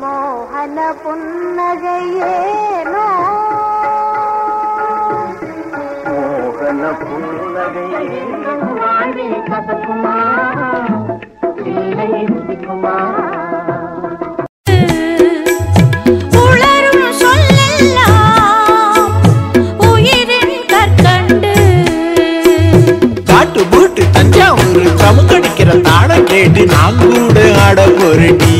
மோகன புன்னகையேனோ மோகன புன்னகையே வாழ்வில் கசக்குமா? இல்லை பூட்டு தஞ்சாவூர் கமுக்கடிக்கிற தாளம் கேட்டு நான் கூட ஆட போறடி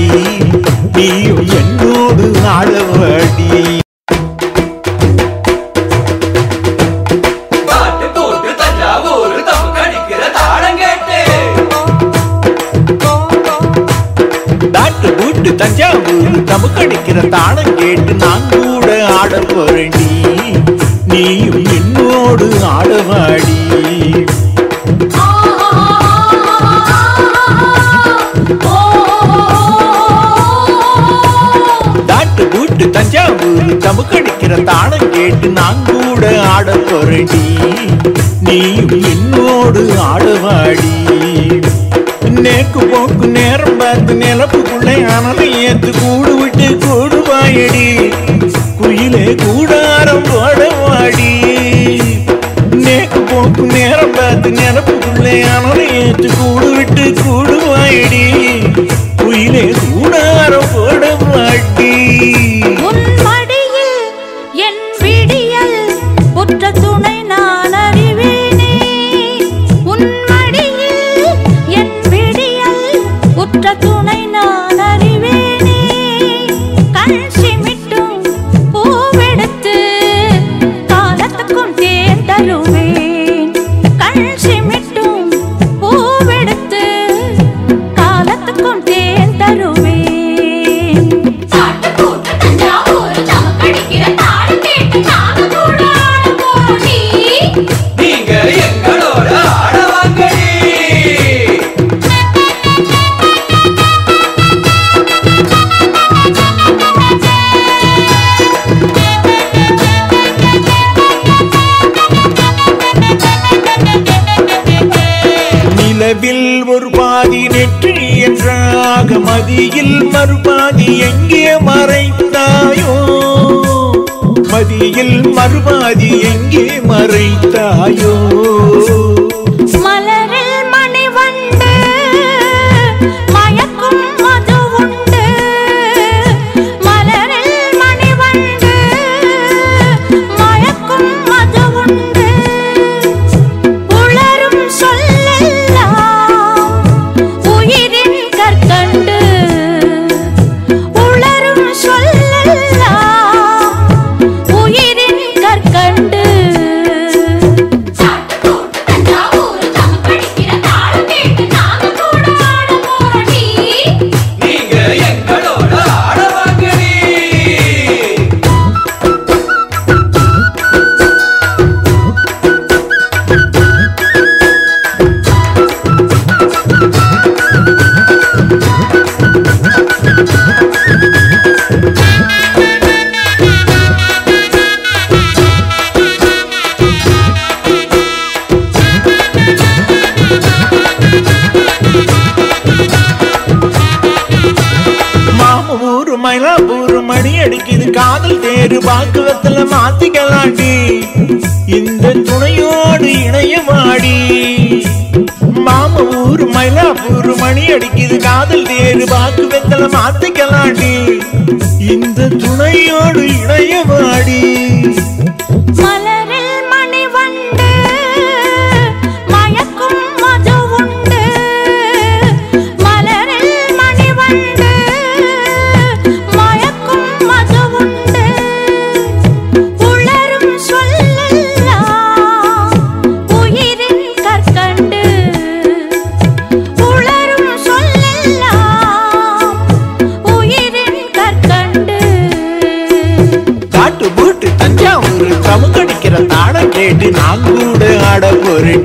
நீயும் என்னோடு போட்டு தஞ்சாவூர் தப்பு கடிக்கிற தாளம் கேட்டு. நான் கூட ஆட போறடி நீயும் என்னோடு ஆடவாடி. தமுக்கடிக்கிற தாளம் கேட்டு நான் கூட ஆட போறடி நீயும் என்னோடு ஆடுவாடி. நேக்கு போக்கு நேரம் பார்த்து நிலப்புக்குள்ளே அனலை ஏத்து கூடு விட்டு கூடுவாயடி. குயிலே கூடாரம் போடவாடி. நேக்கு போக்கு நேரம் பார்த்து நிலப்புக்குள்ளே அனலை ஏத்து கூடு விட்டு கூடுவாயடி. 地呀、மதியில் மறுபாதி எங்கே மறைத்தாயோ? மதியில் மறுபாதி எங்கே மறைத்தாயோ? அடிக்குது காதல் தேரு பாக்குவத்துல மாத்திக்கலாண்டி. இந்த துணையோடு இணையமாடி. மாம ஊர் மயிலாப்பூர் மணி அடிக்குது காதல் தேரு பாக்குவத்துல மாத்திக்கலாண்டி. இந்த துணையோடு இணையமாடி. மலர் கேட்டு நான் கூட ஆட போறேன்